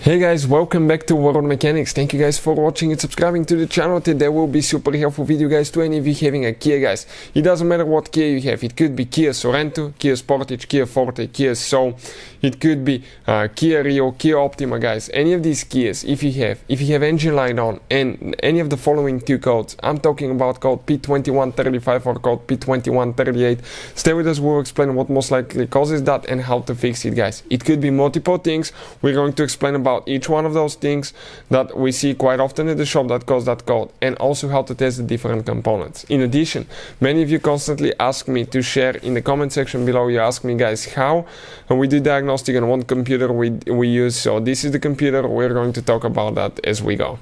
Hey guys, welcome back to World Mechanics. Thank you guys for watching and subscribing to the channel. Today will be super helpful video guys to any of you having a Kia guys. It doesn't matter what Kia you have. It could be Kia Sorento, Kia Sportage, Kia Forte, Kia Soul. It could be uh, Kia Rio, Kia Optima guys. Any of these Kias, if you have, if you have engine light on and any of the following two codes, I'm talking about code P2135 or code P2138. Stay with us, we'll explain what most likely causes that and how to fix it guys. It could be multiple things. We're going to explain about about each one of those things that we see quite often in the shop that cause that code and also how to test the different components. In addition, many of you constantly ask me to share in the comment section below, you ask me guys how and we do diagnostic on what computer we, we use. So this is the computer, we're going to talk about that as we go.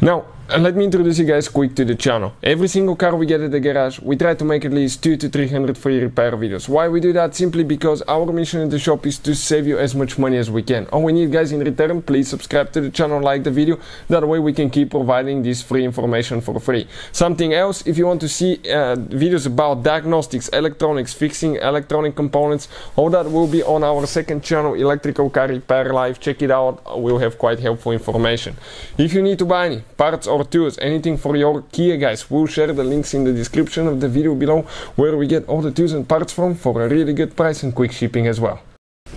Now, let me introduce you guys quick to the channel. Every single car we get at the garage, we try to make at least 2 to 300 free repair videos. Why we do that? Simply because our mission in the shop is to save you as much money as we can. All we need guys in return, please subscribe to the channel, like the video. That way we can keep providing this free information for free. Something else, if you want to see uh, videos about diagnostics, electronics, fixing electronic components, all that will be on our second channel, Electrical Car Repair Live. Check it out, we'll have quite helpful information. If you need to buy any parts or tools, anything for your Kia guys. We'll share the links in the description of the video below where we get all the tools and parts from for a really good price and quick shipping as well.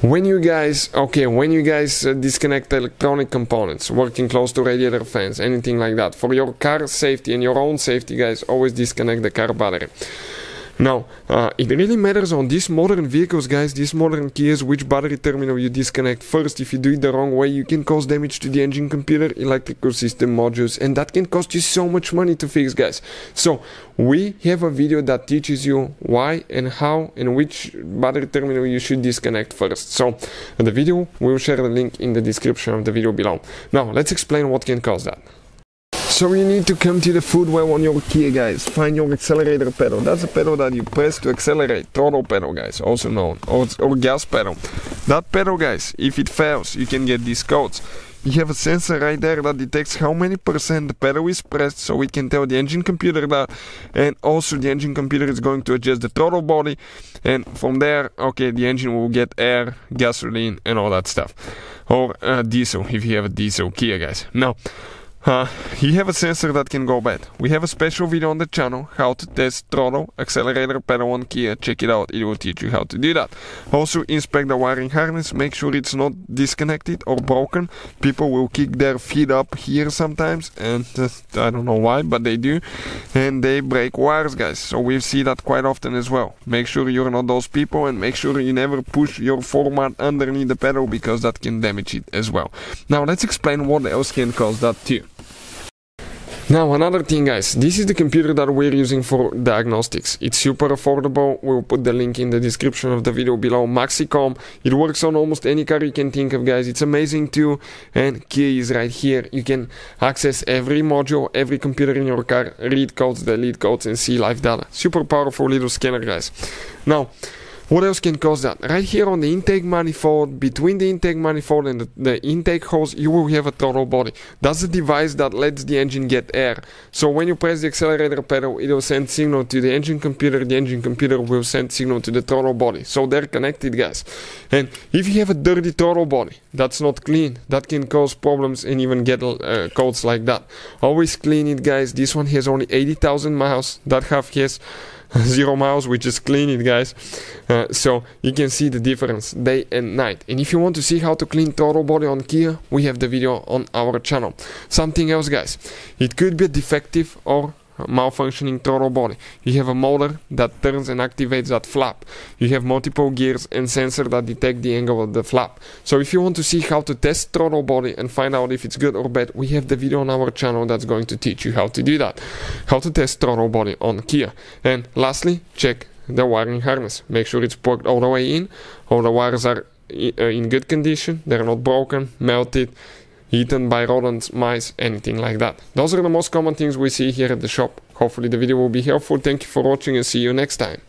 When you guys, okay, when you guys uh, disconnect electronic components, working close to radiator fans, anything like that, for your car safety and your own safety guys, always disconnect the car battery. Now, uh, it really matters on these modern vehicles, guys, these modern Kias, which battery terminal you disconnect first. If you do it the wrong way, you can cause damage to the engine computer, electrical system modules, and that can cost you so much money to fix, guys. So, we have a video that teaches you why and how and which battery terminal you should disconnect first. So, the video, we'll share the link in the description of the video below. Now, let's explain what can cause that. So you need to come to the footwell on your Kia guys, find your accelerator pedal. That's a pedal that you press to accelerate, throttle pedal guys, also known, or, or gas pedal. That pedal guys, if it fails, you can get these codes. You have a sensor right there that detects how many percent the pedal is pressed so it can tell the engine computer that and also the engine computer is going to adjust the throttle body and from there okay the engine will get air gasoline and all that stuff or uh, diesel if you have a diesel Kia guys now you have a sensor that can go bad. We have a special video on the channel how to test throttle, accelerator, pedal on Kia. Check it out, it will teach you how to do that. Also inspect the wiring harness, make sure it's not disconnected or broken. People will kick their feet up here sometimes and uh, I don't know why, but they do. And they break wires guys, so we see that quite often as well. Make sure you're not those people and make sure you never push your format underneath the pedal because that can damage it as well. Now let's explain what else can cause that too. Now another thing guys, this is the computer that we're using for diagnostics. It's super affordable, we'll put the link in the description of the video below. Maxicom, it works on almost any car you can think of guys, it's amazing too. And key is right here, you can access every module, every computer in your car, read codes, delete codes and see live data. Super powerful little scanner guys. Now, what else can cause that? Right here on the intake manifold, between the intake manifold and the, the, intake hose, you will have a throttle body. That's the device that lets the engine get air. So when you press the accelerator pedal, it will send signal to the engine computer. The engine computer will send signal to the throttle body. So they're connected, guys. And if you have a dirty throttle body that's not clean, that can cause problems and even get uh, codes like that. Always clean it, guys. This one has only 80,000 miles. That half has zero miles we just clean it guys. Uh, so you can see the difference day and night. And if you want to see how to clean throttle body on Kia we have the video on our channel. Something else guys. It could be defective or malfunctioning throttle body. You have a motor that turns and activates that flap. You have multiple gears and sensor that detect the angle of the flap. So if you want to see how to test throttle body and find out if it's good or bad, we have the video on our channel that's going to teach you how to do that. How to test throttle body on Kia. And lastly, check the wiring harness. Make sure it's plugged all the way in. All the wires are uh, in good condition. They're not broken, melted, eaten by rodents, mice, anything like that. Those are the most common things we see here at the shop. Hopefully the video will be helpful. Thank you for watching and see you next time.